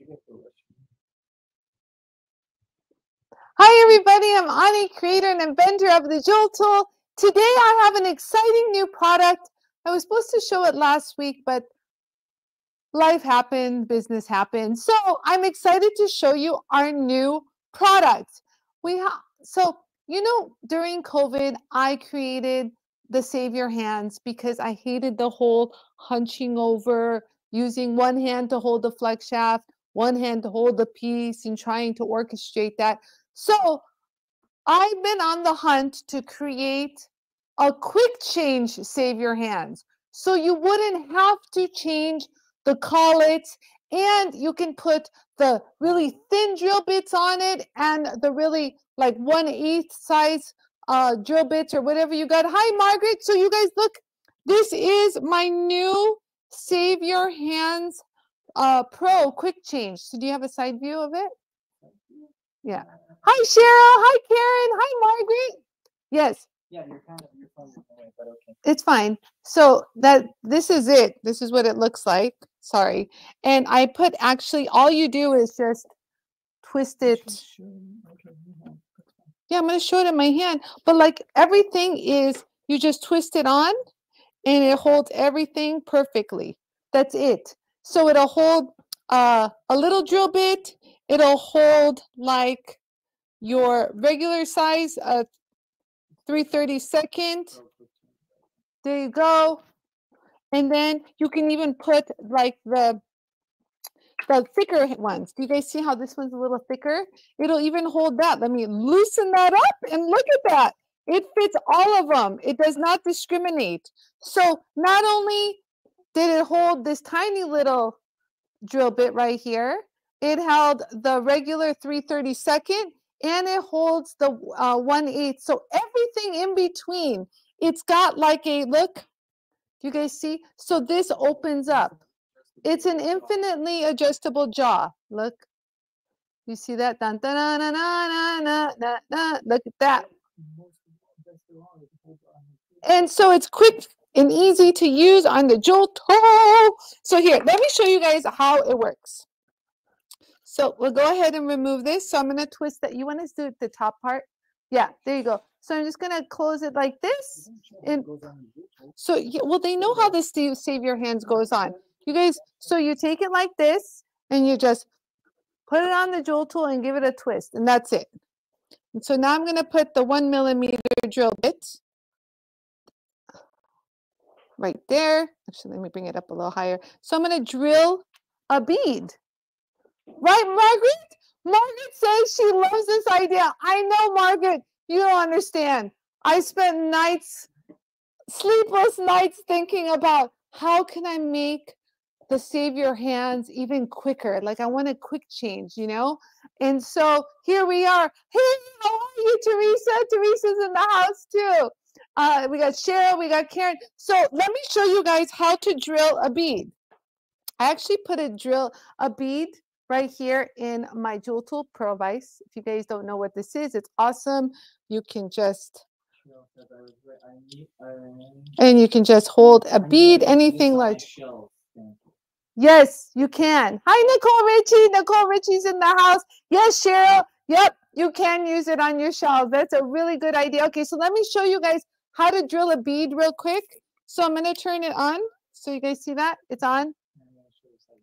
Hi everybody, I'm Anie, creator and inventor of the JoolTool. Today I have an exciting new product. I was supposed to show it last week, but life happened, business happened. So I'm excited to show you our new product. We have so you know during COVID, I created the Save Your Hands because I hated the whole hunching over, using one hand to hold the flex shaft, one hand to hold the piece, and trying to orchestrate that. So I've been on the hunt to create a quick change Save Your Hands. So you wouldn't have to change the collets and you can put the really thin drill bits on it and the really like one eighth size uh, drill bits or whatever you got. Hi, Margaret. So you guys look, this is my new Save Your Hands uh, Pro Quick Change. So do you have a side view of it? Yeah. Hi, Cheryl. Hi, Karen. Hi, Margaret. Yes. Yeah, you're kind of your phone's in but okay. It's fine. So that this is it. This is what it looks like. Sorry. And I put actually all you do is just twist it. Yeah, I'm going to show it in my hand. But like everything is, you just twist it on and it holds everything perfectly. That's it. So it'll hold uh, a little drill bit. It'll hold like your regular size uh, 332nd. There you go. And then you can even put like the the thicker ones. Do you guys see how this one's a little thicker? It'll even hold that. Let me loosen that up and look at that. It fits all of them. It does not discriminate. So not only did it hold this tiny little drill bit right here, it held the regular 332nd and it holds the uh, 1 8. So everything in between, it's got like a look. You guys see? So this opens up. It's an infinitely adjustable jaw. Look. You see that? Dun, dun, dun, dun, dun, dun, dun, dun. Look at that. And so it's quick and easy to use on the JoolTool. So here, let me show you guys how it works. So we'll go ahead and remove this. So I'm going to twist that. You want to do the top part? Yeah, there you go. So I'm just going to close it like this. And so, well, they know how this Save Your Hands goes on. You guys, so you take it like this and you just put it on the JoolTool and give it a twist. And that's it. And so now I'm going to put the one millimeter drill bit right there. Actually, let me bring it up a little higher. So I'm going to drill a bead. Right, Margaret? Margaret says she loves this idea. I know, Margaret, you don't understand. I spent nights, sleepless nights thinking about how can I make the save your hands even quicker. Like I want a quick change, you know? And so here we are. Hey, how are you, Teresa? Teresa's in the house too. Uh, we got Cheryl, we got Karen. So let me show you guys how to drill a bead. I actually put a drill, a bead right here in my JoolTool Pro Vise. If you guys don't know what this is, it's awesome. You can just and you can just hold a bead, anything like Yes, you can. Hi, Nicole Richie. Nicole Richie's in the house. Yes, Cheryl. Yep, you can use it on your shelves. That's a really good idea. Okay, so let me show you guys how to drill a bead real quick. So I'm going to turn it on. So you guys see that? It's on.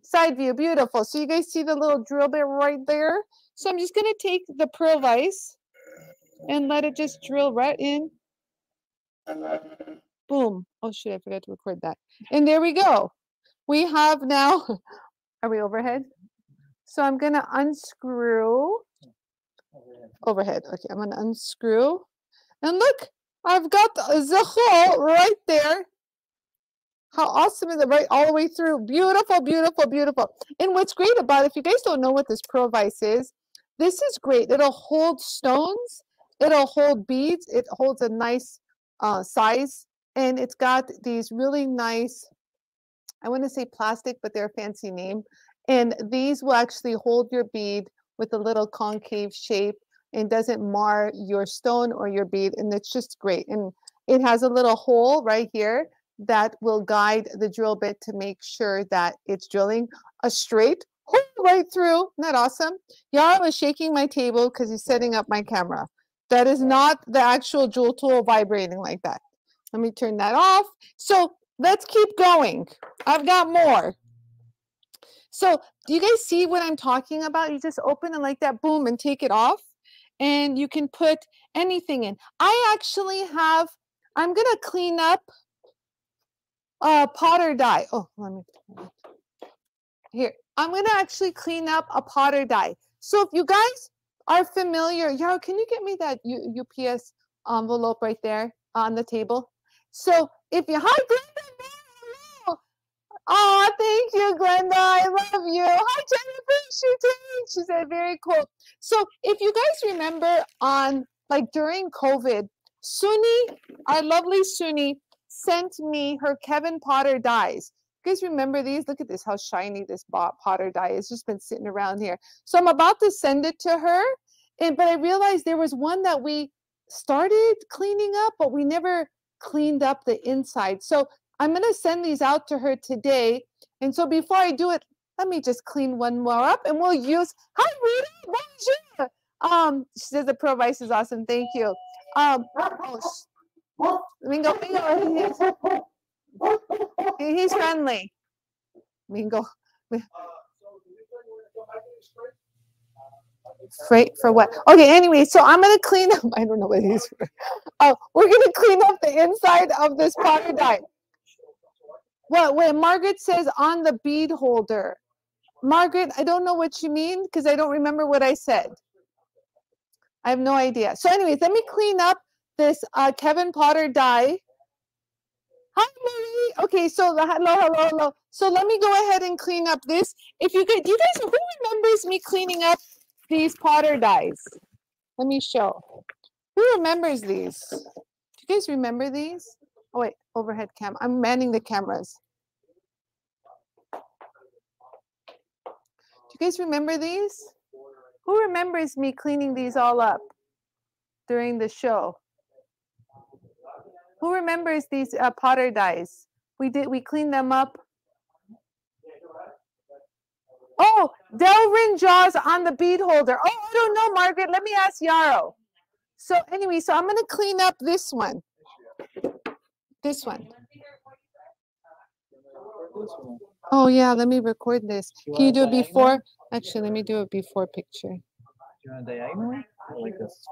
Side view, beautiful. So you guys see the little drill bit right there? So I'm just going to take the Pro Vise and let it just drill right in. Boom. Oh, shit, I forgot to record that. And there we go. We have now, are we overhead? So I'm going to unscrew. Overhead. Okay, I'm going to unscrew. And look, I've got the hole right there. How awesome is it? Right all the way through. Beautiful, beautiful, beautiful. And what's great about it, if you guys don't know what this pearl Vise is, this is great. It'll hold stones. It'll hold beads. It holds a nice uh, size. And it's got these really nice, I want to say plastic, but they're a fancy name. And these will actually hold your bead with a little concave shape and doesn't mar your stone or your bead. And it's just great. And it has a little hole right here that will guide the drill bit to make sure that it's drilling a straight hole right through. Isn't that awesome? Yara was shaking my table because he's setting up my camera. That is not the actual JoolTool vibrating like that. Let me turn that off. So let's keep going. I've got more. So do you guys see what I'm talking about? You just open it like that, boom, and take it off. And you can put anything in. I actually have, I'm going to clean up uh, a Potter die. Oh, let me, here. I'm going to actually clean up a Potter die. So if you guys are familiar, Yaro, can you get me that U UPS envelope right there on the table? So if you, hi, Glenda, Oh, thank you, Glenda. I love you. Hi, Jennifer. She did. She said, very cool. So if you guys remember on, like during COVID, Suni, our lovely Suni, sent me her Kevin Potter dies. You guys remember these? Look at this, how shiny this Potter die is. Just been sitting around here. So I'm about to send it to her. And but I realized there was one that we started cleaning up, but we never cleaned up the inside. So I'm going to send these out to her today. And so before I do it, let me just clean one more up and we'll use, hi Rita, bonjour. Um, she says the Pro Vice is awesome. Thank you. Um, oh, Mingo, Mingo, he's, he's friendly. Mingo. Freight for what? Okay, anyway, so I'm gonna clean up. I don't know what is for. Oh, we're gonna clean up the inside of this Potter die. What? Wait, Margaret says on the bead holder. Margaret, I don't know what you mean because I don't remember what I said. I have no idea. So, anyways, let me clean up this uh, Kevin Potter die. Hi, Marie. Okay, so hello, hello, hello. So let me go ahead and clean up this. If you could, you guys, who remembers me cleaning up these Potter dies? Let me show. Who remembers these? Do you guys remember these? Oh wait, overhead cam. I'm manning the cameras. Do you guys remember these? Who remembers me cleaning these all up during the show? Who remembers these uh, Potter dies? We did. We cleaned them up. Oh, Delrin Jaws on the bead holder. Oh, I don't know, Margaret. Let me ask Yarrow. So anyway, so I'm going to clean up this one. This one. Oh yeah, let me record this. Can you do it before? Actually, let me do a before picture. Do you want diagonal like this?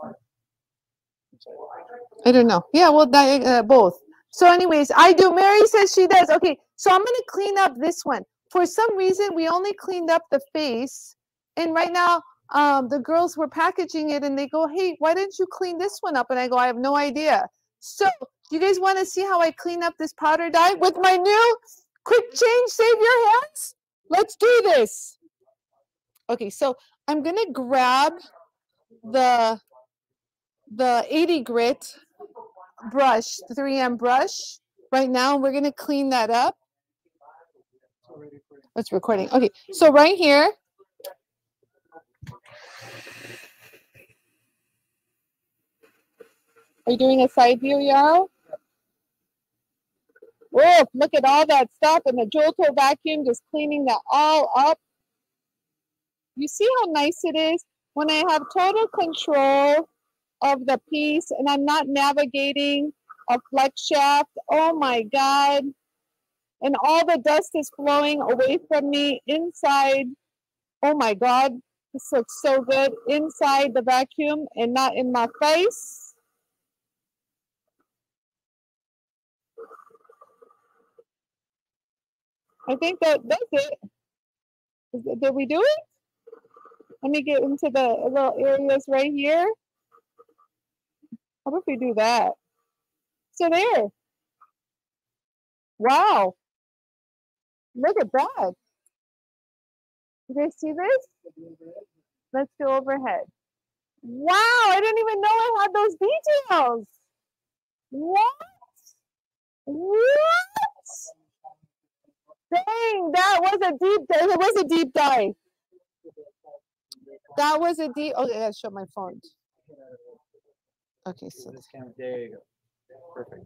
I don't know. Yeah, well, uh, both. So anyways, I do. Mary says she does. Okay, so I'm going to clean up this one. For some reason, we only cleaned up the face. And right now, um, the girls were packaging it and they go, hey, why didn't you clean this one up? And I go, I have no idea. So you guys want to see how I clean up this Potter die with my new quick change, save your hands? Let's do this. Okay, so I'm going to grab the, the 80 grit brush, the 3M brush right now. And We're going to clean that up. It's recording. Okay, so right here, Are you doing a side view, Yarrow? Oh, look at all that stuff and the tool vacuum just cleaning that all up. You see how nice it is when I have total control of the piece and I'm not navigating a flex shaft. Oh my God. And all the dust is flowing away from me inside. Oh my God. This looks so good inside the vacuum and not in my face. I think that that's it. it. Did we do it? Let me get into the little areas right here. How about we do that? So there. Wow. Look at that. You guys see this? Let's go overhead. Wow, I didn't even know I had those details. What? What? Dang, that was a deep. It was a deep dive. That was a deep. Okay, I gotta show my phone. Okay, so. There you go. Perfect.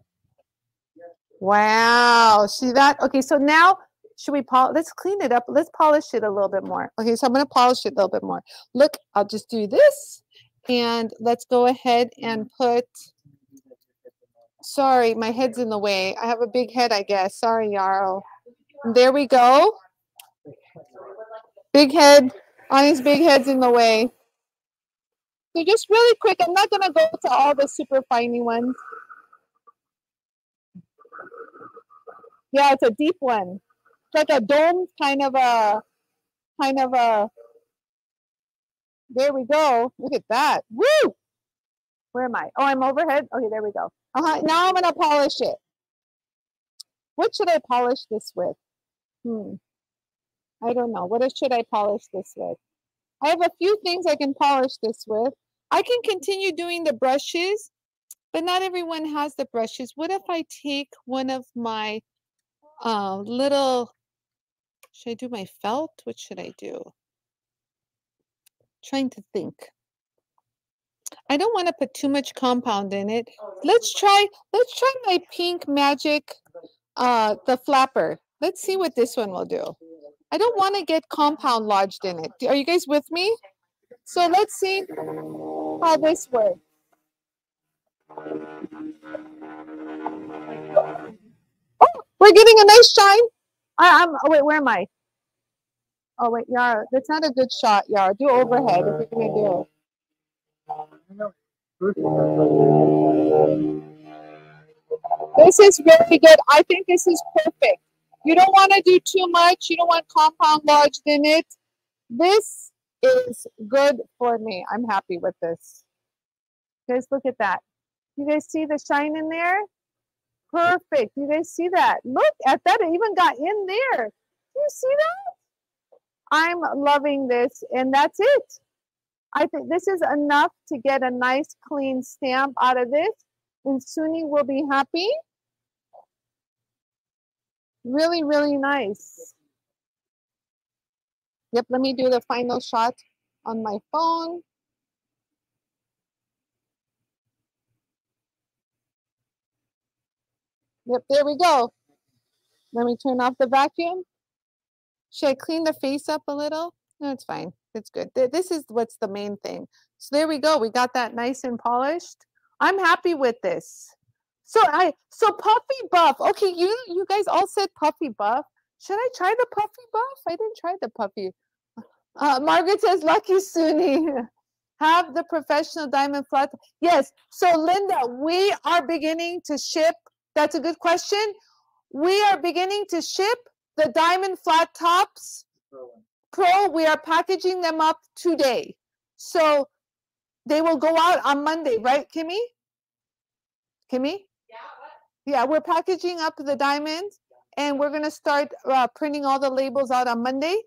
Wow. See that? Okay, so now should we polish? Let's clean it up. Let's polish it a little bit more. Okay, so I'm going to polish it a little bit more. Look, I'll just do this. And let's go ahead and put, sorry, my head's in the way. I have a big head, I guess. Sorry, Yarrow. There we go. Big head. Anie's big head's in the way. So just really quick, I'm not going to go to all the super finey ones. Yeah, it's a deep one. It's like a dome kind of a, kind of a, there we go. Look at that. Woo! Where am I? Oh, I'm overhead. Okay, there we go. Uh-huh. Now I'm going to polish it. What should I polish this with? Hmm. I don't know. What should I polish this with? I have a few things I can polish this with. I can continue doing the brushes, but not everyone has the brushes. What if I take one of my uh, little, should I do my felt? What should I do? Trying to think. I don't want to put too much compound in it. Let's try, let's try my pink magic, uh, the flapper. Let's see what this one will do. I don't want to get compound lodged in it. Are you guys with me? So let's see how this works. Oh, we're getting a nice shine. I, I'm, oh wait, where am I? Oh wait, Yara, that's not a good shot, Yara. Do overhead if you're gonna do it. This is really good. I think this is perfect. You don't want to do too much. You don't want compound lodged in it. This is good for me. I'm happy with this. Guys, look at that. You guys see the shine in there? Perfect. You guys see that? Look at that. It even got in there. Do you see that? I'm loving this. And that's it. I think this is enough to get a nice clean stamp out of this. And Suni will be happy. Really, really nice. Yep, let me do the final shot on my phone. Yep, there we go. Let me turn off the vacuum. Should I clean the face up a little? No, it's fine. It's good. This is what's the main thing. So there we go. We got that nice and polished. I'm happy with this. So I so puffy buff. Okay, you you guys all said puffy buff. Should I try the puffy buff? I didn't try the puffy. Uh, Margaret says, "Lucky Suni, have the professional diamond flat." Yes. So Linda, we are beginning to ship that's a good question. We are beginning to ship the diamond flat tops pro. We are packaging them up today. So they will go out on Monday, right, Kimmy? Kimmy? Yeah. We're packaging up the diamonds and we're going to start uh, printing all the labels out on Monday.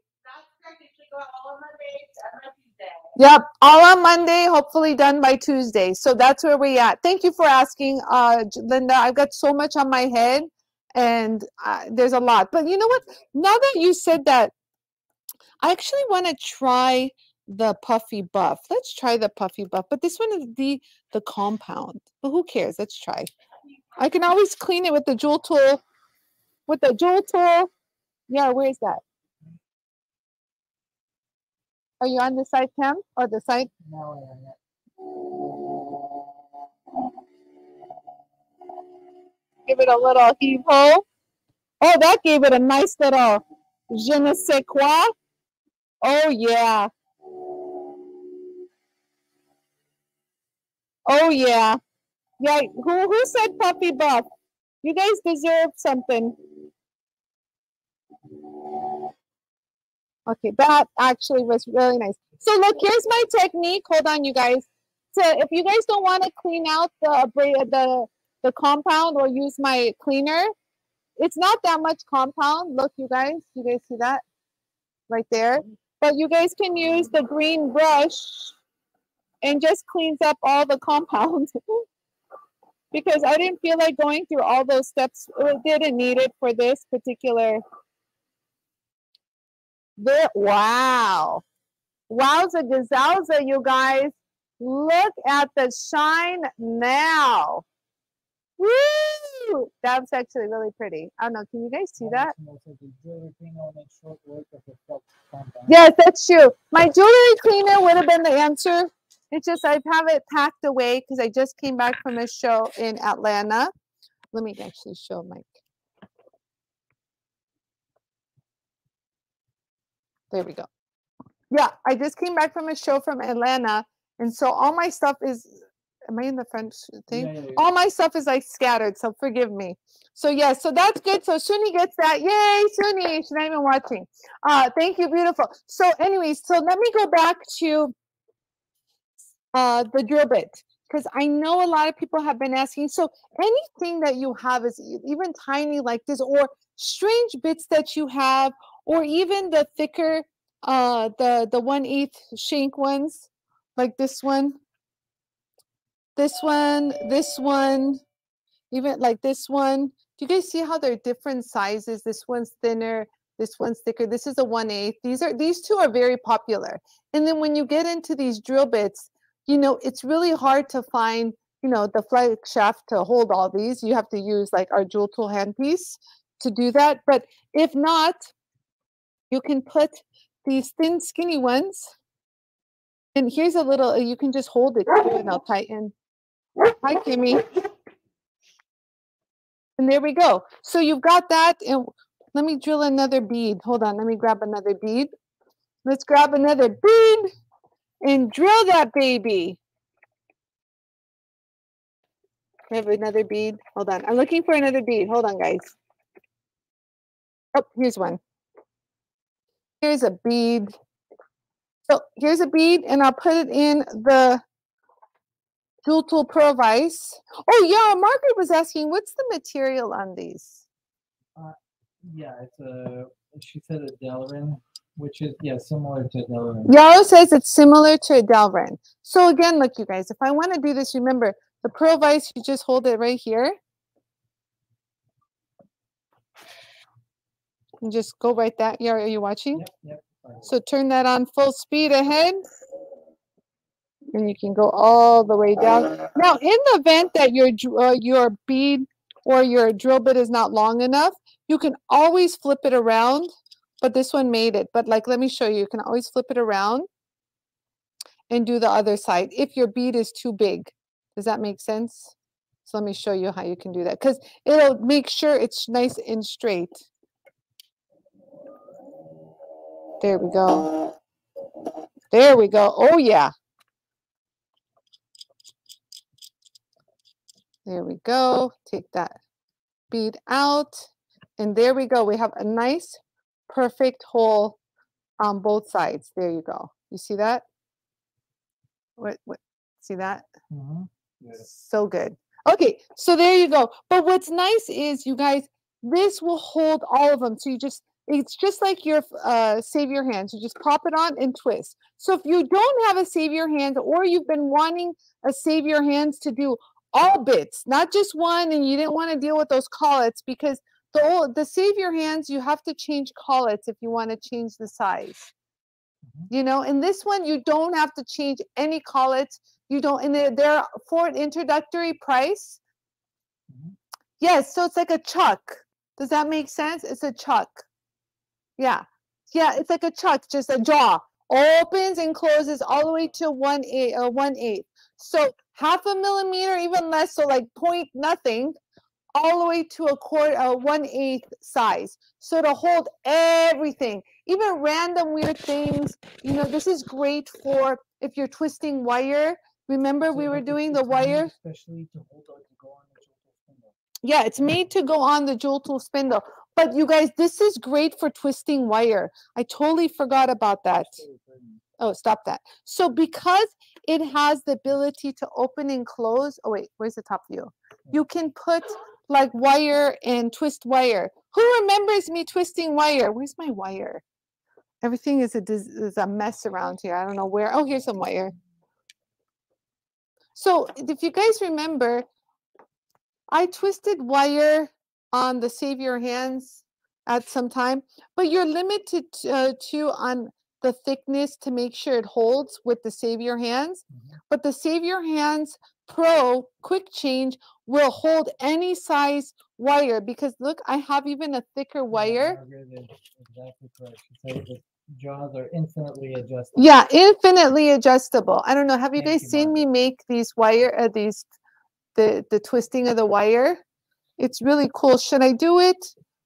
Yep, all on Monday, hopefully done by Tuesday. So that's where we at. Thank you for asking, uh, Linda. I've got so much on my head and uh, there's a lot. But you know what? Now that you said that, I actually want to try the puffy buff. Let's try the puffy buff. But this one is the the compound. But who cares? Let's try. I can always clean it with the JoolTool. With the JoolTool. Yeah, where's that? Are you on the side cam or the side? No, I am not. Give it a little heave ho. Oh, that gave it a nice little je ne sais quoi. Oh, yeah. Oh, yeah. Yeah, who, who said puffy buff? You guys deserve something. Okay, that actually was really nice. So look, here's my technique. Hold on, you guys. So if you guys don't want to clean out the the the compound or use my cleaner, it's not that much compound. Look, you guys, you guys see that right there? But you guys can use the green brush and just cleans up all the compound. because I didn't feel like going through all those steps. It didn't need it for this particular there, wow. Wowza gazowza, you guys. Look at the shine now. Woo! That's actually really pretty. I don't know. Can you guys see that? Yes, that's true. My jewelry cleaner would have been the answer. It's just I have it packed away because I just came back from a show in Atlanta. Let me actually show Mike. There we go. Yeah, I just came back from a show from Atlanta. And so all my stuff is, am I in the French thing? Yeah, yeah, yeah. All my stuff is like scattered. So forgive me. So yeah, so that's good. So Shuni gets that. Yay, Shuni. She's not even watching. Uh, thank you. Beautiful. So anyways, so let me go back to uh, the drill bit because I know a lot of people have been asking. So anything that you have is even tiny like this, or strange bits that you have, or even the thicker, uh, the the one eighth shank ones, like this one, this one, this one, even like this one. Do you guys see how they're different sizes? This one's thinner, this one's thicker. This is a one eighth. These are these two are very popular. And then when you get into these drill bits, you know, it's really hard to find, you know, the flex shaft to hold all these. You have to use like our JoolTool handpiece to do that. But if not, you can put these thin, skinny ones. And here's a little, you can just hold it too and I'll tighten. Hi, Kimmy. And there we go. So you've got that. And let me drill another bead. Hold on. Let me grab another bead. Let's grab another bead and drill that baby. I have another bead. Hold on. I'm looking for another bead. Hold on, guys. Oh, here's one. Here's a bead. So here's a bead, and I'll put it in the JoolTool Pro Vice. Oh, yeah. Margaret was asking, what's the material on these? Uh, yeah, it's a. She said a Delrin, which is yeah similar to Delrin. Yarrow says it's similar to a Delrin. So again, look, you guys, if I want to do this, remember the pearl Vice, you just hold it right here. And just go right that. Yarrow, are you watching? Yep, yep. So turn that on full speed ahead. And you can go all the way down. Now, in the event that your uh, your bead or your drill bit is not long enough, you can always flip it around. But this one made it. But like, let me show you. You can always flip it around and do the other side if your bead is too big. Does that make sense? So let me show you how you can do that because it'll make sure it's nice and straight. There we go. Uh. There we go. Oh, yeah. There we go. Take that bead out. And there we go. We have a nice, perfect hole on both sides. There you go. You see that? What, what, see that? Mhm. Yeah. So good. Okay, so there you go. But what's nice is you guys, this will hold all of them. So you just, it's just like your uh, save your hands. You just pop it on and twist. So if you don't have a save your hands or you've been wanting a save your hands to do all bits, not just one, and you didn't want to deal with those collets because the old, the save your hands, you have to change collets if you want to change the size. You know, in this one you don't have to change any collets. You don't, and they're, they're for an introductory price. Mhm. Yes, so it's like a chuck. Does that make sense? It's a chuck. Yeah. Yeah, it's like a chuck, just a jaw. Opens and closes all the way to one eight uh, one eighth. So half a millimeter, even less, so like point nothing, all the way to a quarter uh, one eighth size. So to hold everything, even random weird things, you know, this is great for if you're twisting wire. Remember we were doing the wire? Especially to hold on to go on the Jewel spindle. Yeah, it's made to go on the JoolTool spindle. But you guys, this is great for twisting wire. I totally forgot about that. So Oh, stop that. So because it has the ability to open and close. Oh wait, where's the top view? You can put like wire and twist wire. Who remembers me twisting wire? Where's my wire? Everything is a is a mess around here. I don't know where. Oh, here's some wire. So if you guys remember, I twisted wire on the Save Your Hands at some time, but you're limited uh, to on the thickness to make sure it holds with the Save Your Hands. Mhm. But the Save Your Hands Pro Quick Change will hold any size wire because look, I have even a thicker wire. Margaret Exactly correct. She the jaws are infinitely adjustable. Yeah, infinitely adjustable. I don't know. Have you Thank guys you, seen me make these wire, uh, these, the, the twisting of the wire? It's really cool. Should I do it?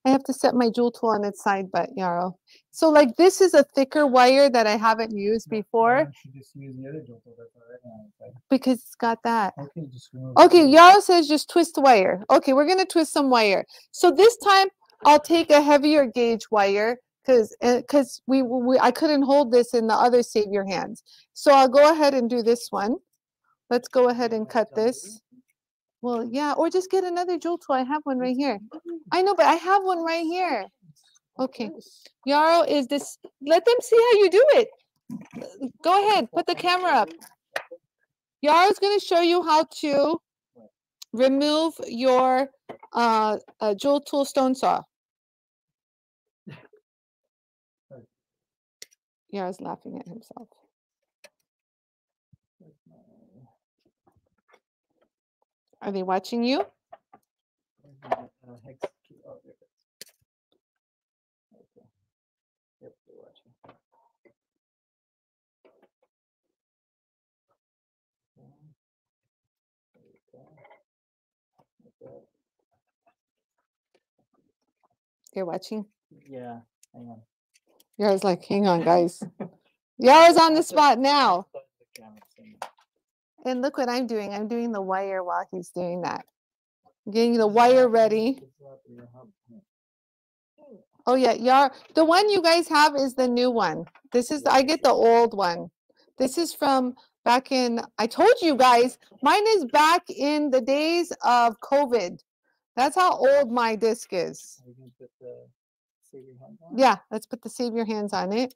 I have to set my JoolTool on its side, but Yarrow. So like this is a thicker wire that I haven't used before use the other JoolTool that's already on its side? because it's got that. Okay, just. Okay. Yarrow says just twist the wire. Okay, we're gonna twist some wire. So this time I'll take a heavier gauge wire because because uh, we, we I couldn't hold this in the other Save Your Hands. So I'll go ahead and do this one. Let's go ahead and cut this. Well, yeah, or just get another JoolTool. I have one right here. I know, but I have one right here. Okay. Yarrow is this. Let them see how you do it. Go ahead, put the camera up. Yarrow's going to show you how to remove your uh, uh, JoolTool stone saw. Yarrow's laughing at himself. Where's my- Are they watching you? where's my, hex key? There it is. Okay. Yep, they're watching. Okay. There we go. Like that. They're watching. Yeah, hang on. Yarrow's like, hang on, guys. Yarrow's on the spot now. The camera's in. And look what I'm doing. I'm doing the wire while he's doing that. Getting the wire ready. It's not your hump. Yeah. Oh yeah, Yar. The one you guys have is the new one. This is I get the old one. This is from back in. I told you guys, mine is back in the days of COVID. That's how old my disc is. Are you gonna put the save your hand on? Yeah, let's put the save your hands on it.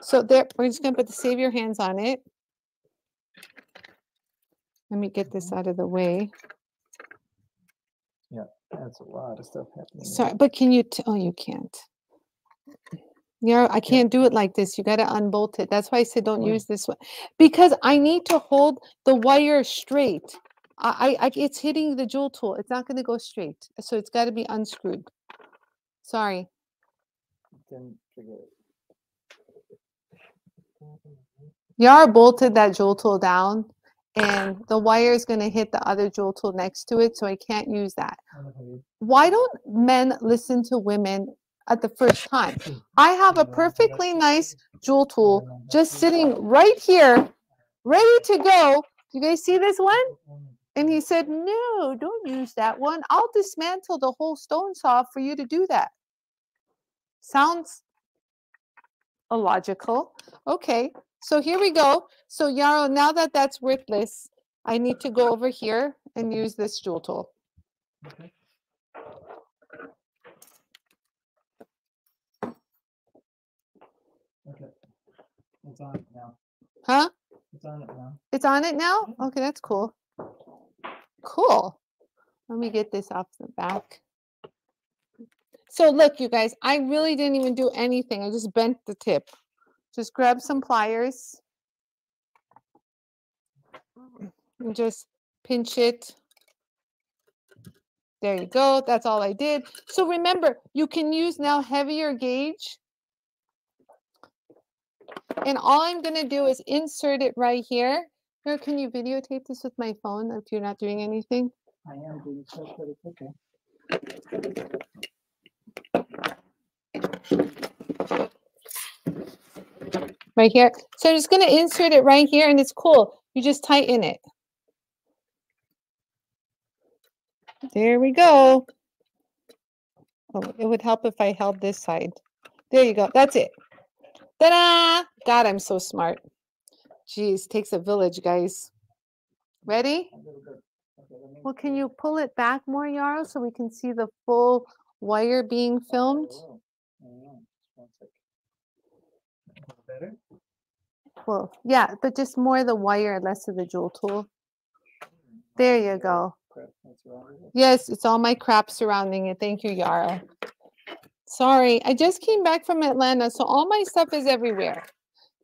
So there, we're just gonna put the save your hands on it. Let me get this mm-hmm. out of the way. Yeah, that's a lot of stuff happening. Sorry, but can you? T- oh, you can't. Yeah, I can't do it like this. You got to unbolt it. That's why I said don't use this one because I need to hold the wire straight. I, I, it's hitting the JoolTool. It's not going to go straight, so it's got to be unscrewed. Sorry. Then forget it. Yara bolted that JoolTool down, and the wire is going to hit the other JoolTool next to it, so I can't use that. I don't know how you- Why don't men listen to women at the first time? I have a perfectly nice JoolTool just sitting right here, ready to go. You guys see this one? And he said, No, don't use that one. I'll dismantle the whole stone saw for you to do that. Sounds illogical. Okay, so here we go. So, Yarrow, now that that's worthless, I need to go over here and use this JoolTool. Okay. Okay. It's on it now. Huh? It's on it now. It's on it now? Okay, that's cool. Cool. Let me get this off the back. So look, you guys, I really didn't even do anything. I just bent the tip. Just grab some pliers. And just pinch it. There you go. That's all I did. So remember, you can use now heavier gauge. And all I'm going to do is insert it right here. Here, can you videotape this with my phone if you're not doing anything? I am doing stuff, but it's okay. Right here. So I'm just going to insert it right here and it's cool. You just tighten it. There we go. Oh, it would help if I held this side. There you go. That's it. Ta-da! God, I'm so smart. Jeez, takes a village, guys. Ready? Well, can you pull it back more, Yarrow, so we can see the full wire being filmed? will. I am. Just one sec. A little Better? Well, yeah, but just more the wire, less of the JoolTool. There you go. Yes, it's all my crap surrounding it. Thank you, Yara. Sorry, I just came back from Atlanta, so all my stuff is everywhere.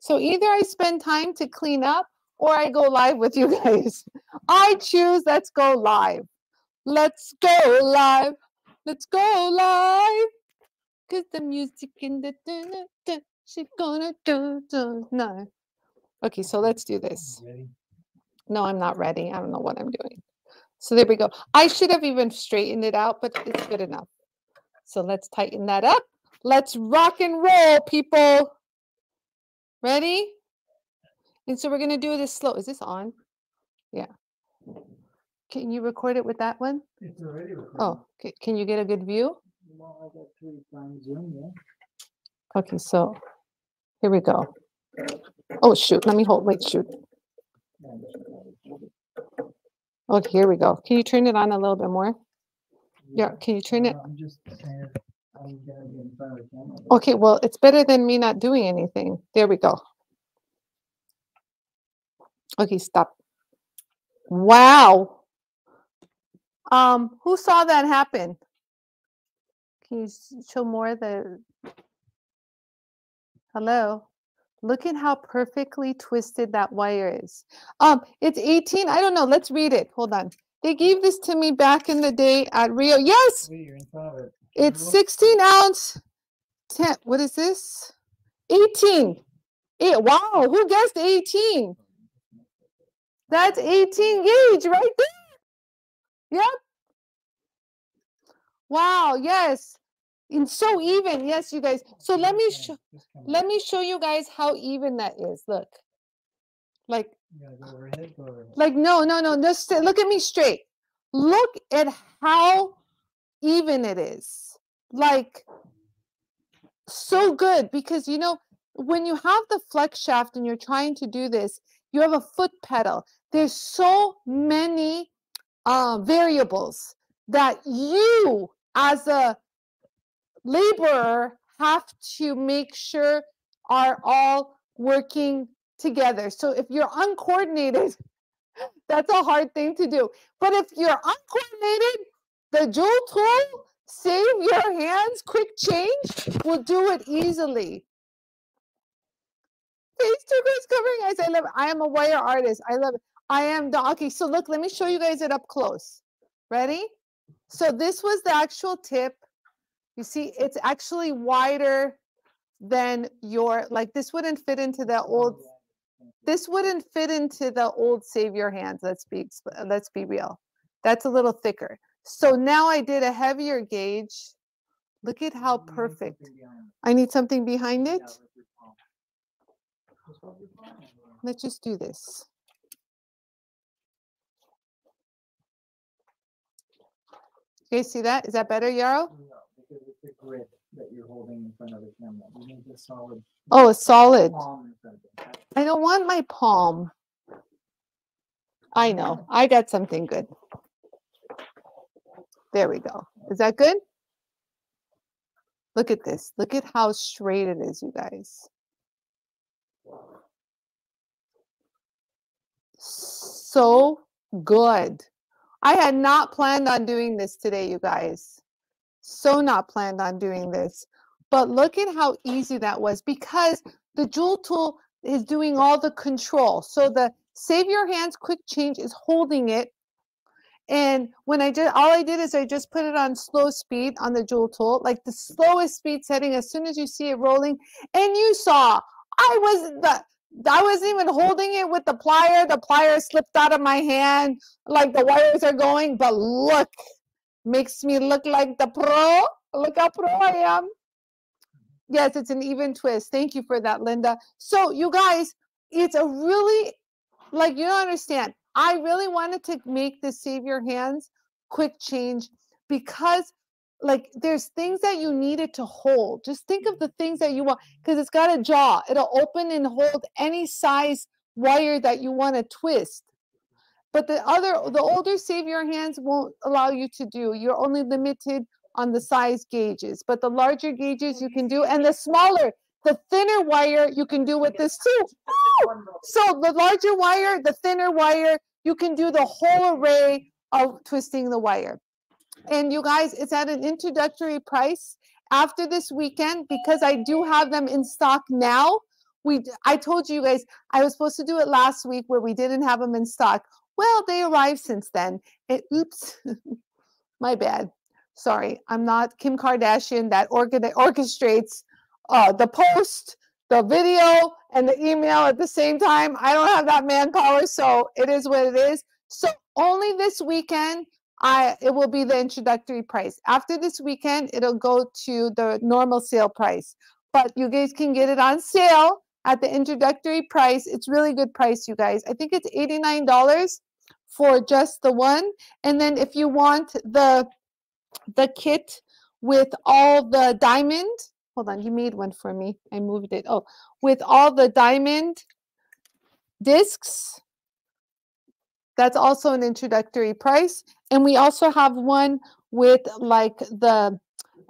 So either I spend time to clean up or I go live with you guys. I choose. Let's go live. Let's go live. Let's go live. Cause the music in the she gonna do tonight. Okay, so let's do this. No, I'm not ready. I don't know what I'm doing. So there we go. I should have even straightened it out, but it's good enough. So let's tighten that up. Let's rock and roll, people. Ready? And so we're going to do this slow. Is this on? Yeah. Can you record it with that one? It's already recording. Oh, ca- can you get a good view? Well, I got three times Zoom, yeah. Okay, so here we go. Oh, shoot. Let me hold. Wait, shoot. Oh, here we go. Can you turn it on a little bit more? Yeah, can you turn it? I'm just saying, I'm gonna get in front of the camera. Okay, well, it's better than me not doing anything. There we go. Okay, stop. Wow. Um, who saw that happen? Can you show more of the? Hello. Look at how perfectly twisted that wire is. Um, it's 18. I don't know. Let's read it. Hold on. They gave this to me back in the day at Rio. Yes, Wait, you're in front of it. it's 16 ounce. 10. What is this? 18. Eight. Wow, who guessed 18? That's 18 gauge right there. Yep. Wow, yes. And so even. Yes, you guys. So let me show kinda- just kinda- let me show you guys how even that is. Look. Like You gotta go overhead, go overhead. like no, no, no. Just look at me straight. Look at how even it is. Like so good because you know when you have the flex shaft and you're trying to do this, you have a foot pedal. There's so many uh, variables that you as a laborer have to make sure are all working together. So if you're uncoordinated, that's a hard thing to do. But if you're uncoordinated, the jewel tool, save your hands, quick change will do it easily. Face is covering. I love it. I am a wire artist. I love it. I am okay. So look, let me show you guys it up close. Ready? So this was the actual tip. You see, it's actually wider than your like this wouldn't fit into the old oh, this wouldn't fit into the old save your hands let's be let's be real. That's a little thicker. So now i did a heavier gauge. Look at how perfect. something behind it. i need something behind it. with your palm. Just rub your palm over it. let's just do this. Okay see that? Is that better yarrow No, because it's a grid that you're holding in front of the camera. You need a solid oh it's solid. palm in front of it. i don't want my palm. I know. I got something good. There we go. Is that good? Look at this. Look at how straight it is you guys. So good. I had not planned on doing this today you guys so not planned on doing this but look at how easy that was because the JoolTool is doing all the control. So the save your hands quick change is holding it. And when I did, all I did is I just put it on slow speed on the JoolTool, like the slowest speed setting. As soon as you see it rolling, and you saw, I was the. I wasn't even holding it with the plier. The plier slipped out of my hand, like the wires are going. But look, makes me look like the pro. Look how pro I am. Yes, it's an even twist. Thank you for that, Linda. So, you guys, it's a really, like, you don't understand. I really wanted to make the Save Your Hands quick change because, like, there's things that you needed to hold. Just think of the things that you want because it's got a jaw. It'll open and hold any size wire that you want to twist. But the other, the older Save Your Hands won't allow you to do. You're only limited on the size gauges, but the larger gauges you can do, and the smaller, the thinner wire you can do with this too. Woo! So the larger wire, the thinner wire, you can do the whole array of twisting the wire. And you guys, it's at an introductory price after this weekend because I do have them in stock now. We, I told you guys I was supposed to do it last week where we didn't have them in stock. Well, they arrived since then. It, oops, my bad. Sorry, I'm not Kim Kardashian that orchestrates uh, the post, the video, and the email at the same time. I don't have that manpower, so it is what it is. So only this weekend, I it will be the introductory price. After this weekend, it'll go to the normal sale price. But you guys can get it on sale at the introductory price. It's really good price, you guys. I think it's $89 for just the one. And then if you want the the kit with all the diamond, hold on, you made one for me. I moved it. Oh, with all the diamond discs, that's also an introductory price. And we also have one with like the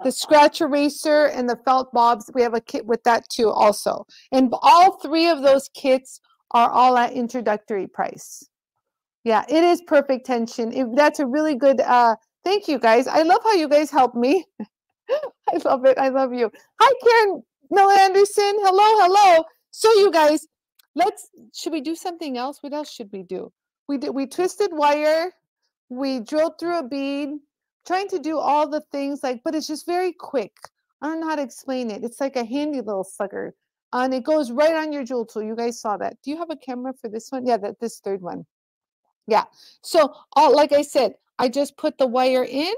the scratch eraser and the felt bobs. We have a kit with that too also. And all three of those kits are all at introductory price. Yeah, it is perfect tension. It, that's a really good, uh, thank you guys. I love how you guys help me. I love it. I love you. Hi, Karen Mill Anderson. Hello, hello. So you guys, let's, should we do something else? What else should we do? We did, we twisted wire. We drilled through a bead trying to do all the things like, but it's just very quick. I don't know how to explain it. It's like a handy little sucker. And it goes right on your JoolTool. You guys saw that. Do you have a camera for this one? Yeah, that this third one. Yeah. So all like I said, I just put the wire in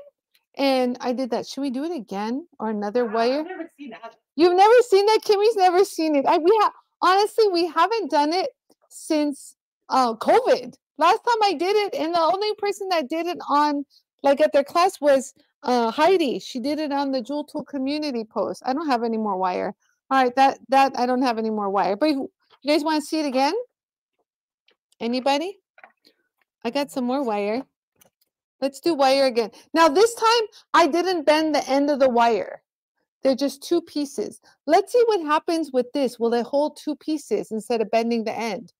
and I did that. Should we do it again or another Wow, wire? I've never seen that. You've never seen that? Kimmy's never seen it. I we have honestly we haven't done it since uh COVID. Last time I did it, and the only person that did it on like at their class was uh Heidi. She did it on the JoolTool community post. I don't have any more wire. All right, that that I don't have any more wire. But you you guys want to see it again? Anybody? I got some more wire. Let's do wire again. Now this time I didn't bend the end of the wire. They're just two pieces. Let's see what happens with this. Will it hold two pieces instead of bending the end?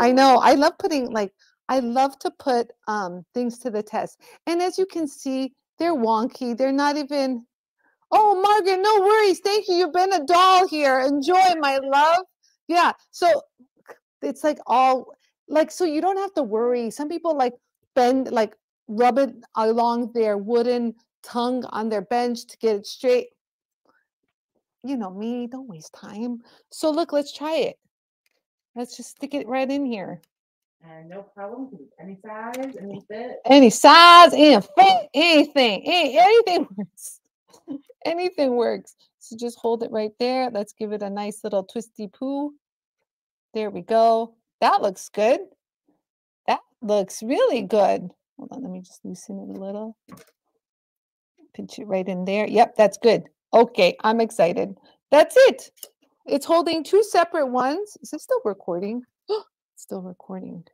I know. I love putting like I love to put um things to the test. And as you can see, they're wonky. They're not even Oh, Margaret, no worries. Thank you. You've been a doll here. Enjoy, my love. Yeah. So it's like all like so you don't have to worry. Some people like bend like rub it along their wooden tongue on their bench to get it straight. You know me, don't waste time. So look, let's try it. Let's just stick it right in here. And no problem. Any size, any fit. Any size, any fit, anything, any, anything works. anything works. So just hold it right there. Let's give it a nice little twisty poo. There we go. That looks good. That looks really good. Hold on, let me just loosen it a little. Pinch it right in there. Yep, that's good. Okay, I'm excited. That's it. It's holding two separate ones. Is it still recording? Still recording.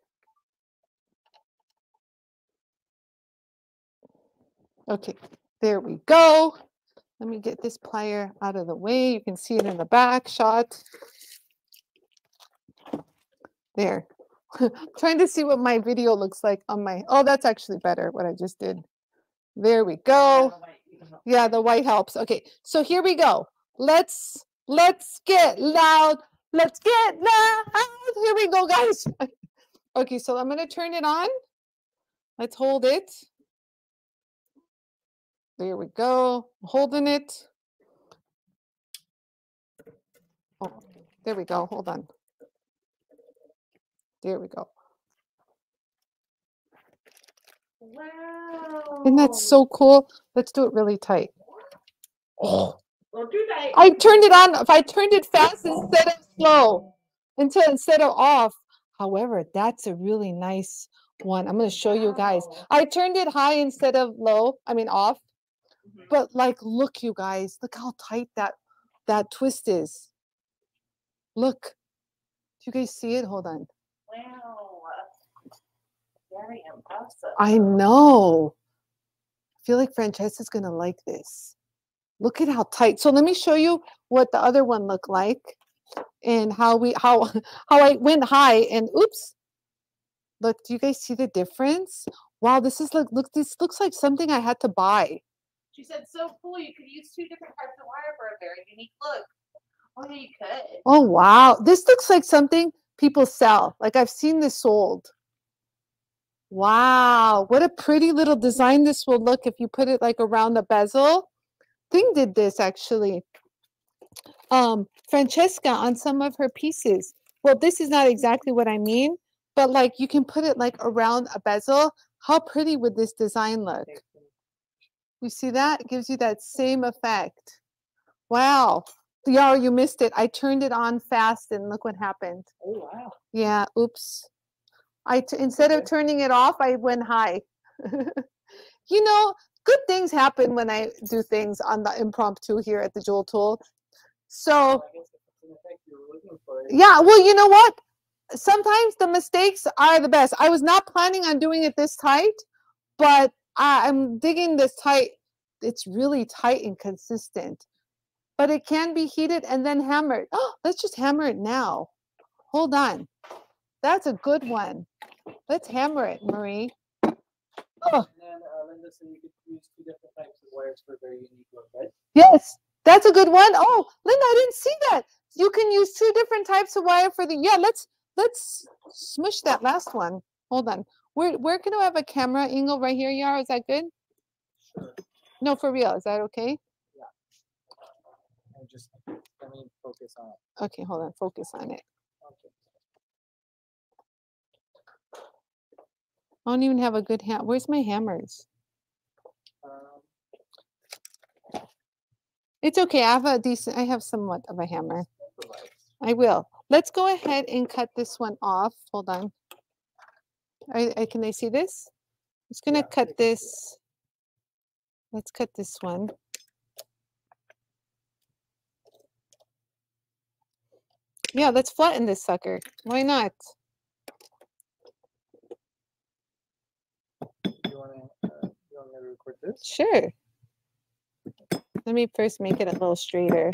Okay, there we go. Let me get this plier out of the way. You can see it in the back shot. There. Trying to see what my video looks like on my, oh, that's actually better, what I just did. There we go. Yeah, the white helps. Okay, so here we go. Let's let's get loud. Let's get loud. Here we go, guys. okay, so I'm gonna turn it on. Let's hold it. There we go. Holding it. Oh, there we go. Hold on. There we go. Wow. Isn't that so cool? Let's do it really tight. Oh. Don't do that. I turned it on. If I turned it fast instead of slow, until instead of off. However, that's a really nice one. I'm going to show you guys. I turned it high instead of low. I mean off. Mhm. But like, look, you guys, look how tight that that twist is. Look. Do you guys see it? Hold on. Wow. Very impressive. I know. I feel like Francesca's gonna like this. Look at how tight. So let me show you what the other one looked like and how we how how I went high and oops. Look, do you guys see the difference? Wow, this is like look, this looks like something I had to buy. She said, so cool. You could use two different types of wire for a very unique look. Oh, yeah, you could. Oh wow. This looks like something people sell. Like I've seen this sold. Wow, what a pretty little design this will look if you put it like around the bezel. Thing did this actually. Um, Francesca on some of her pieces. Well, this is not exactly what I mean, but like you can put it like around a bezel. How pretty would this design look? You see that? It gives you that same effect. Wow. Yeah, you missed it. I turned it on fast and look what happened. Oh wow. Yeah, oops. I t- instead of turning it off, I went high. you know, good things happen when I do things on the impromptu here at the JoolTool. So, oh, I guess if it's an effect you were looking for. it- yeah, well, you know what? Sometimes the mistakes are the best. I was not planning on doing it this tight, but I, I'm digging this tight. It's really tight and consistent, but it can be heated and then hammered. Oh, let's just hammer it now. Hold on. That's a good one. Let's hammer it, Marie. Oh, And Linda said you could use two different types of wires for a very unique look, right? yes, that's a good one. Oh, Linda, I didn't see that. You can use two different types of wire for the. Yeah, let's let's smush that last one. Hold on. Where where can I have a camera angle right here, Yara? Is that good? Sure. No, for real. Is that okay? Yeah. And just let me focus on it. Okay, hold on. Focus on it. Okay. I don't even have a good ham. Where's my hammers? It's okay. I have a decent. I have somewhat of a hammer. I will. Let's go ahead and cut this one off. Hold on. I, I can I see this? I'm just gonna Yeah, cut take your time. this. Let's cut this one. Yeah, let's flatten this sucker. Why not? You wanna, uh, you wanna record this? Sure. Let me first make it a little straighter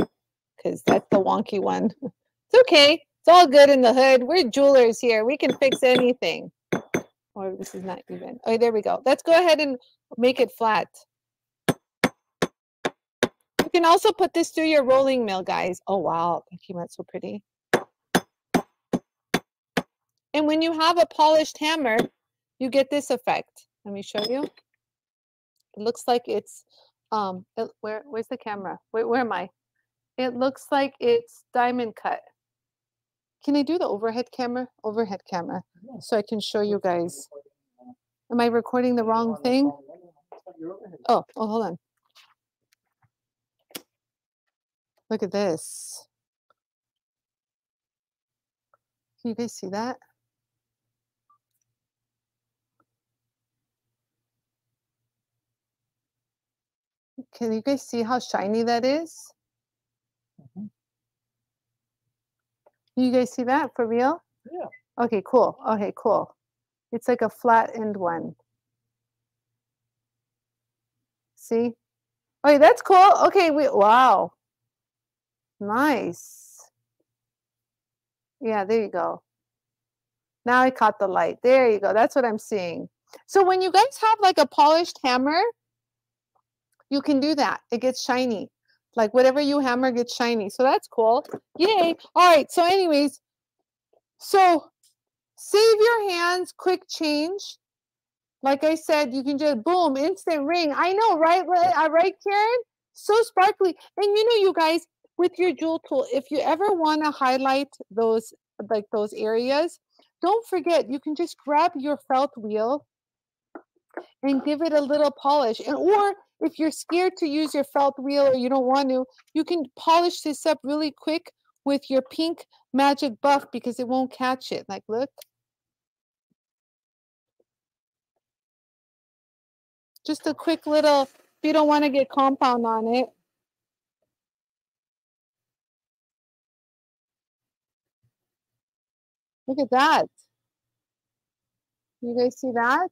because that's the wonky one. It's okay. It's all good in the hood. We're jewelers here. We can fix anything. Or this is not even. Oh, there we go. Let's go ahead and make it flat. You can also put this through your rolling mill, guys. Oh, wow. That came out so pretty. And when you have a polished hammer, you get this effect. Let me show you. It looks like it's um it- where where's the camera? Where where am I? It looks like it's diamond cut. Can I do the overhead camera? Overhead camera. So I can show you Looks like you're guys. uh, Am I recording the wrong thing? phone. No, no, it's not your overhead. Oh, oh hold on. Look at this. Can you guys see that? Can you guys see how shiny that is? Mhm. You guys see that for real? Yeah. Okay, cool. Okay, cool. It's like a flat end one. See? Okay, that's cool. Okay, we wow. Nice. Yeah, there you go. Now I caught the light. There you go. That's what I'm seeing. So when you guys have like a polished hammer, you can do that. It gets shiny. Like whatever you hammer gets shiny. So that's cool. Yay. All right. So, anyways, so save your hands, quick change. Like I said, you can just boom, instant ring. I know, right? Right, uh, right, Karen? So sparkly. And you know, you guys, with your JoolTool, if you ever want to highlight those like those areas, don't forget you can just grab your felt wheel and give it a little polish. And or if you're scared to use your felt wheel or you don't want to, you can polish this up really quick with your pink magic buff because it won't catch it. Like, look. Just a quick little, if you don't want to get compound on it. Look at that. You guys see that?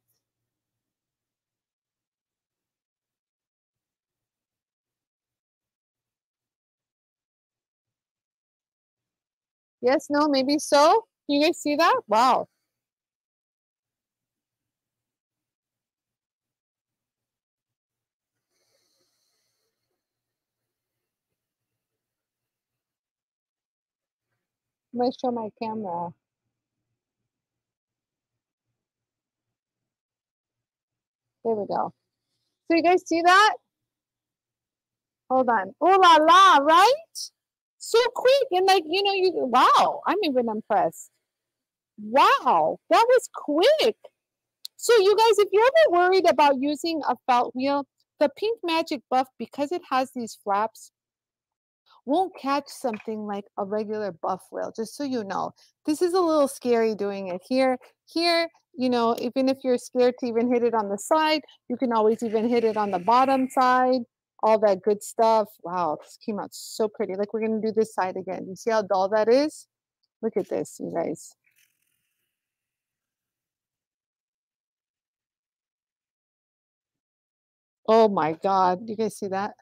Yes, no, maybe so. You guys see that? Wow. I'm gonna show my camera. There we go. So you guys see that? Hold on. Oh la la, right? So quick and like you know you wow, I'm even impressed. Wow, that was quick. So you guys, if you're ever worried about using a felt wheel, the Pink Magic Buff, because it has these flaps, won't catch something like a regular buff wheel, just so you know. This is a little scary doing it here. Here, you know, even if you're scared to even hit it on the side, you can always even hit it on the bottom side, all that good stuff. Wow, this came out so pretty. Like we're gonna do this side again. You see how dull that is? Look at this, you guys. Oh my God, you guys see that?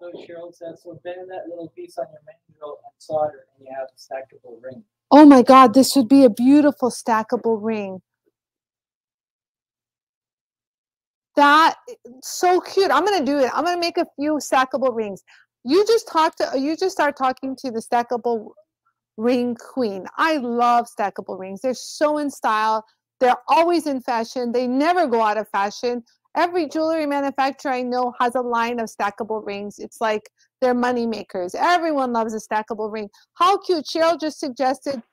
So Cheryl says, so bend that little piece on your mandrel and solder, and you have a stackable ring. Oh my God, this would be a beautiful stackable ring. That so cute. I'm gonna do it. I'm gonna make a few stackable rings. You just talk to you just start talking to the stackable ring queen. I love stackable rings. They're so in style. They're always in fashion. They never go out of fashion. Every jewelry manufacturer I know has a line of stackable rings. It's like they're money makers. Everyone loves a stackable ring. How cute. Cheryl just suggested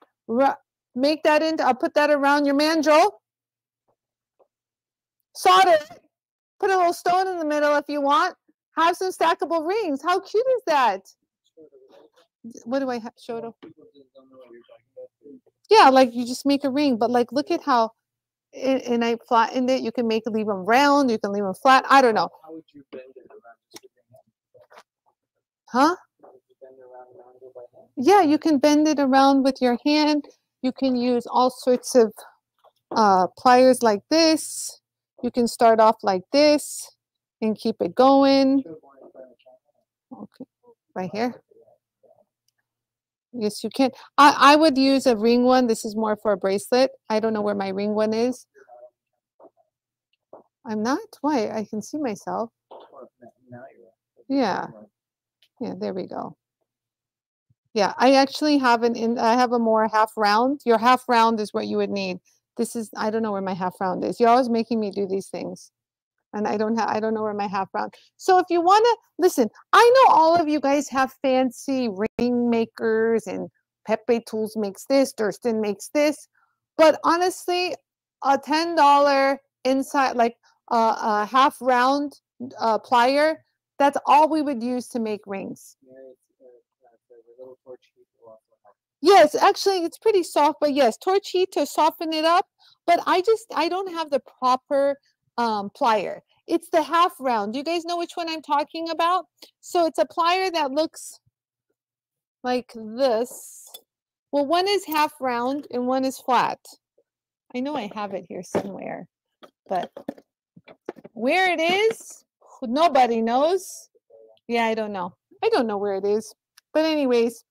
make that into, I'll put that around your mandrel. Solder it. Put a little stone in the middle if you want. Have some stackable rings. How cute is that? What do I have? Show it. Yeah, like you just make a ring, but like look at how and, and I flattened it. You can make leave them round. You can leave them flat. I don't know. How would you bend it around? just with your hand? Huh? How would you bend it around the mandrel by hand? Yeah, you can bend it around with your hand. You can use all sorts of uh, pliers like this. You can start off like this and keep it going. Okay, right here. Yes, you can. I, I would use a ring one. This is more for a bracelet. I don't know where my ring one is. I'm not. Why? I can see myself. Yeah. Yeah, there we go. Yeah, I actually have an in I have a more half round. Your half round is what you would need. This is I don't know where my half round is. You're always making me do these things. And I don't have I don't know where my half round. So if you want to listen, I know all of you guys have fancy ring makers and Pepetools makes this, Durston makes this. But honestly, a $10 inside like a, a half round uh, plier, that's all we would use to make rings. Mary, uh, uh, the little torch heat will also help. Yes, actually, it's pretty soft, but yes, torch heat to soften it up. But I just I don't have the proper um, plier. It's the half round. Do you guys know which one I'm talking about? So it's a plier that looks like this. Well, one is half round and one is flat. I know I have it here somewhere, but where it is, nobody knows. Yeah, I don't know. I don't know where it is. But anyways,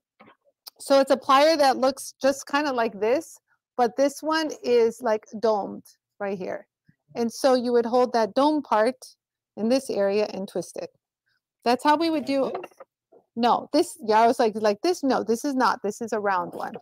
so it's a plier that looks just kind of like this, but this one is like domed right here. And so you would hold that dome part in this area and twist it. That's how we would do. Mm-hmm. No, this, yeah, I was like, like this. No, this is not. This is a round one.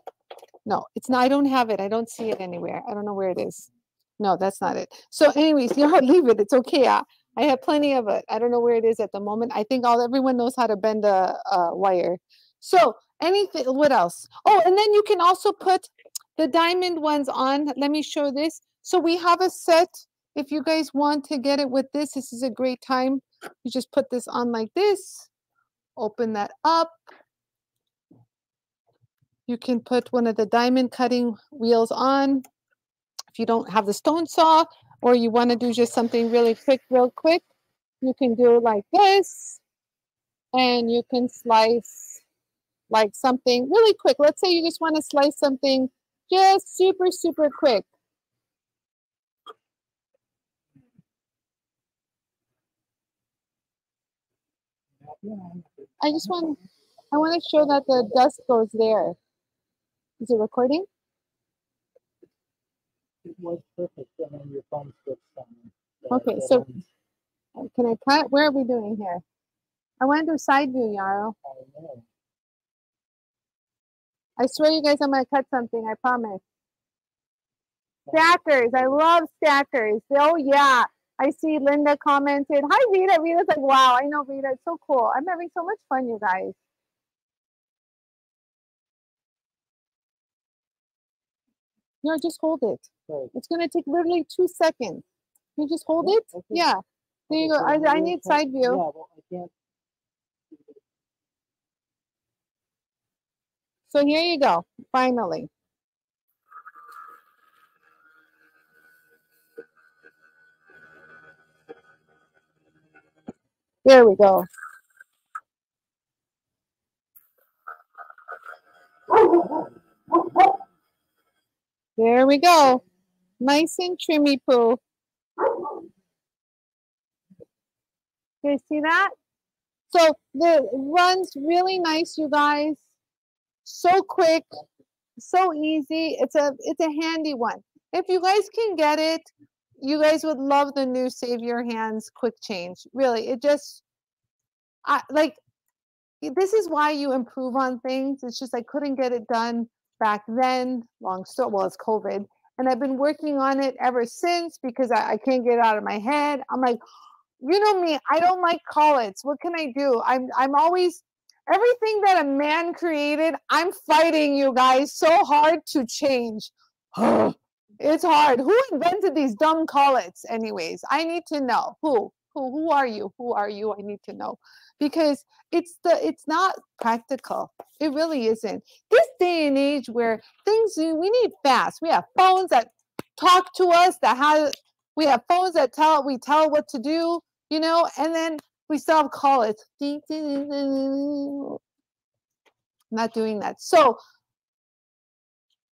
No, it's not. I don't have it. I don't see it anywhere. I don't know where it is. No, that's not it. So anyways, you know, leave it. It's okay. I, I have plenty of it. I don't know where it is at the moment. I think all everyone knows how to bend a, a wire. So anything, what else? Oh, and then you can also put the diamond ones on. Let me show this. So we have a set. If you guys want to get it with this, this is a great time. You just put this on like this. Open that up. You can put one of the diamond cutting wheels on. If you don't have the stone saw or you want to do just something really quick, real quick, you can do like this and you can slice like something really quick. Let's say you just want to slice something just super, super quick. I just want, I want to show that the dust goes there. Is it recording? It was perfect, and then your phone Okay, so- Can I cut? Where are we doing here? I want to do side view, Yarrow. I know. I swear you guys I'm gonna cut something, I promise. Stackers, I love stackers. Oh yeah. I see Linda commented. Hi, Rita. Rita's like, wow, I know Rita. It's so cool. I'm having so much fun, you guys. No, just hold it. Right. It's gonna take literally two seconds. You just hold Yeah, it? okay. Yeah. There you go. I, I need side Yeah, view. well, I can't. So here you go. Finally. There we go. There we go. Nice and trimmy poo. You see that? So the runs really nice, you guys. So quick, so easy. It's a it's a handy one. If you guys can get it, you guys would love the new Save Your Hands quick change. Really, it just I like this is why you improve on things. It's just I couldn't get it done back then. Long story. Well, it's COVID, and I've been working on it ever since because I, I can't get it out of my head. I'm like, you know me. I don't like collets. What can I do? I'm I'm always everything that a man created. I'm fighting you guys so hard to change. it's hard. Who invented these dumb collets? Anyways, I need to know who. Who, who are you? Who are you? I need to know because it's the it's not practical. It really isn't. This day and age where things we need fast. We have phones that talk to us that have we have phones that tell we tell what to do, you know, and then we still have collet. Not doing that. So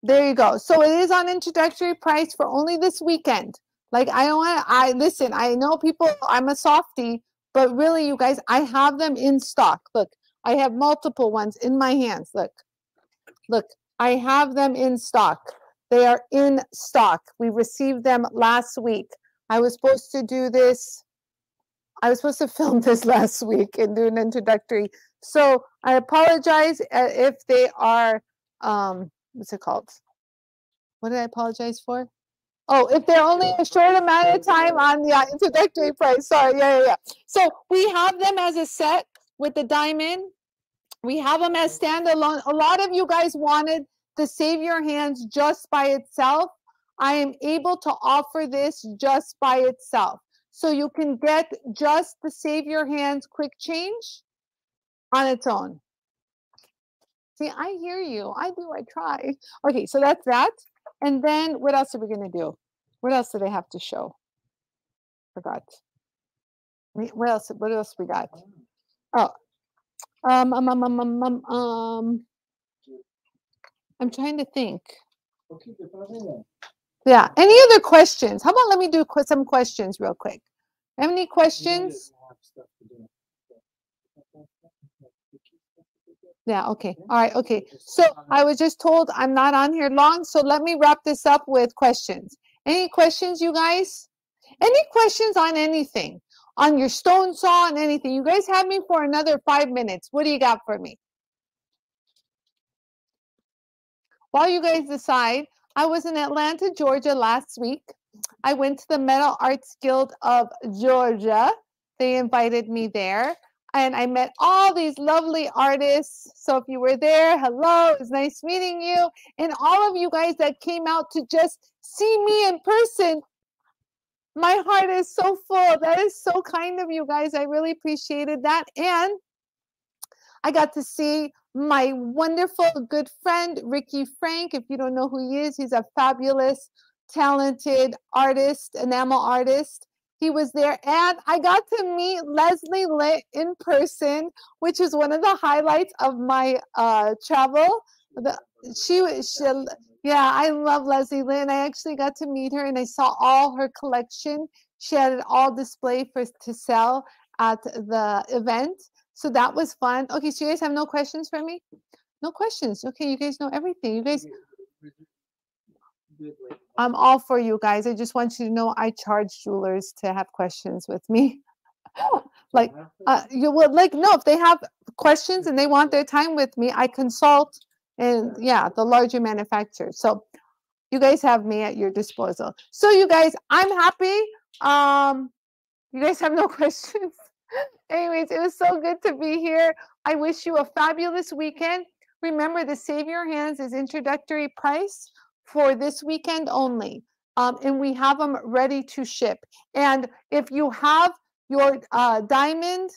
there you go. So it is on introductory price for only this weekend. Like I don't want I listen, I know people I'm a softie, but really you guys, I have them in stock. Look, I have multiple ones in my hands. Look. Look, I have them in stock. They are in stock. We received them last week. I was supposed to do this. I was supposed to film this last week and do an introductory. So I apologize uh, if they are, um, what's it called? What did I apologize for? Oh, if they're only a short amount of time on the uh, introductory price. Sorry, yeah, yeah, yeah. So we have them as a set with the diamond. We have them as standalone. A lot of you guys wanted the Save Your Hands just by itself. I am able to offer this just by itself. So you can get just the Save Your Hands quick change on its own. See, I hear you. I do. I try. Okay, so that's that. And then what else are we going to do? What else do they have to show? Forgot. What else? What else we got? Oh, um, um, um, um, um, um, um, I'm trying to think. Yeah. Any other questions? How about let me do que- some questions real quick? Have any questions? Yeah. Okay. All right. Okay. So I was just told I'm not on here long, so let me wrap this up with questions. Any questions, you guys? Any questions on anything? On your stone saw and anything? You guys have me for another five minutes. What do you got for me? While you guys decide, I was in Atlanta, Georgia last week. I went to the Metal Arts Guild of Georgia. They invited me there and I met all these lovely artists. So if you were there, hello, it was nice meeting you. And all of you guys that came out to just see me in person, my heart is so full. That is so kind of you guys. I really appreciated that. And I got to see my wonderful good friend, Ricky Frank. If you don't know who he is, he's a fabulous, talented artist, enamel artist. He was there, and I got to meet Leslie Lit in person, which is one of the highlights of my uh, travel. The, she was, yeah, I love Leslie Lynn. I actually got to meet her and I saw all her collection. She had it all displayed for to sell at the event. So that was fun. Okay, so you guys have no questions for me? No questions. Okay, you guys know everything. You guys, I'm all for you guys. I just want you to know I charge jewelers to have questions with me. like, uh, you would like no if they have questions and they want their time with me i consult and yeah the larger manufacturers so you guys have me at your disposal so you guys i'm happy Um, you guys have no questions. Anyways, it was so good to be here. I wish you a fabulous weekend. Remember, the Save Your Hands is introductory price for this weekend only. Um, and we have them ready to ship. And if you have your uh, diamond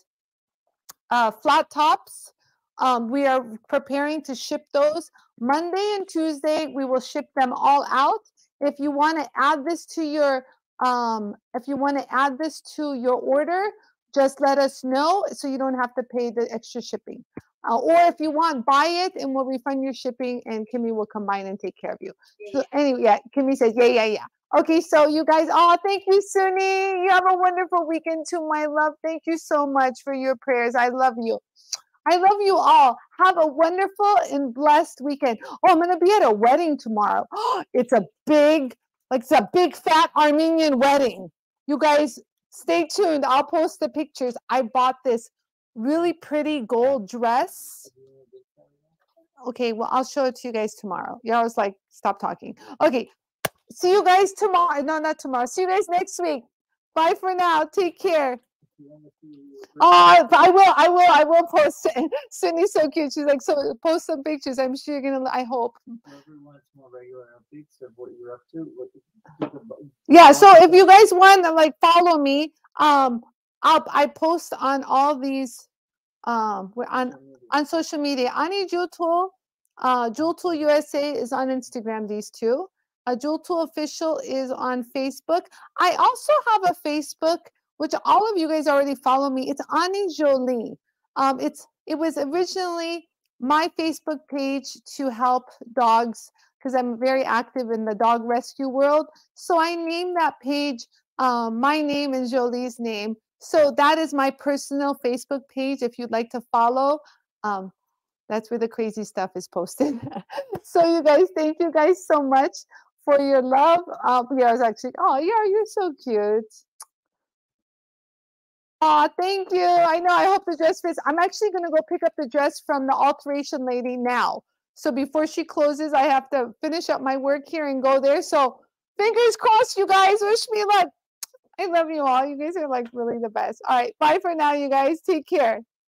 uh, flat tops, um, we are preparing to ship those Monday and Tuesday. We will ship them all out. If you want to add this to your um, if you want to add this to your order, just let us know so you don't have to pay the extra shipping. Uh, or if you want, buy it and we'll refund your shipping and Kimmy will combine and take care of you. So anyway, yeah, Kimmy says, yeah, yeah, yeah. Okay, so you guys, oh, thank you, Suni. You have a wonderful weekend too, my love. Thank you so much for your prayers. I love you. I love you all. Have a wonderful and blessed weekend. Oh, I'm going to be at a wedding tomorrow. Oh, it's a big, like it's a big fat Armenian wedding. You guys stay tuned. I'll post the pictures. I bought this really pretty gold dress. Okay, well, I'll show it to you guys tomorrow. I was like, stop talking. Okay, see you guys tomorrow. No, not tomorrow. See you guys next week. Bye for now. Take care. Oh, I will, I will, I will post. Sydney's so cute. She's like, so post some pictures. I'm sure you're gonna. I hope. Whoever wants more regular updates of what you're up to, what you- Yeah. So if you guys want to like follow me, um, I'll I post on all these, um, we're on on social media. Anie JoolTool, uh, JoolTool USA is on Instagram. These two. Uh, JoolTool Official is on Facebook. I also have a Facebook, which all of you guys already follow me. It's Anie Jolie. Um, it's it was originally my Facebook page to help dogs because I'm very active in the dog rescue world. So I named that page um, my name and Jolie's name. So that is my personal Facebook page. If you'd like to follow, um, that's where the crazy stuff is posted. so you guys, thank you guys so much for your love. Uh, yeah, I was actually, oh yeah, you're so cute. Oh, thank you. I know. I hope the dress fits. I'm actually going to go pick up the dress from the alteration lady now. So before she closes, I have to finish up my work here and go there. So fingers crossed, you guys. Wish me luck. I love you all. You guys are like really the best. All right. Bye for now, you guys. Take care.